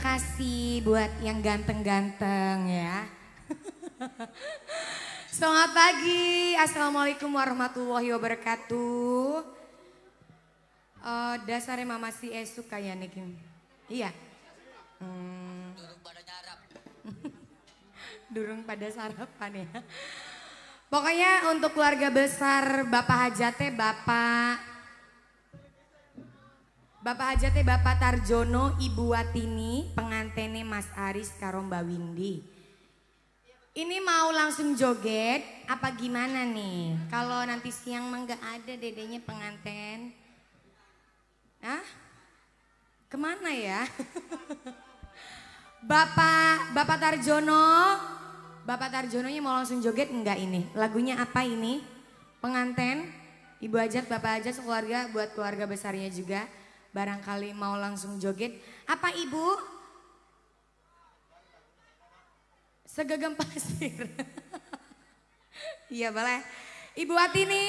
kasih buat yang ganteng-ganteng ya. Selamat pagi, Assalamualaikum warahmatullahi wabarakatuh. Uh, dasarnya mama si Esu kayak nih Iya. Hmm. Durung pada nyarap. Durung pada sarapan ya. Pokoknya untuk keluarga besar Bapak Hajate, Bapak Bapak Hajate Bapak Tarjono, Ibu Watini, pengantene Mas Aris karo Mbak Windy. Ini mau langsung joget apa gimana nih? Kalau nanti siang mah nggak ada dedenya penganten. Hah? Ke mana ya? Bapak Bapak Tarjono, Bapak Tarjononya mau langsung joget enggak ini? Lagunya apa ini? Penganten, Ibu Ajat, Bapak Ajat, keluarga buat keluarga besarnya juga barangkali mau langsung joget. Apa ibu? Segegem pasir. iya boleh. Ibu Atini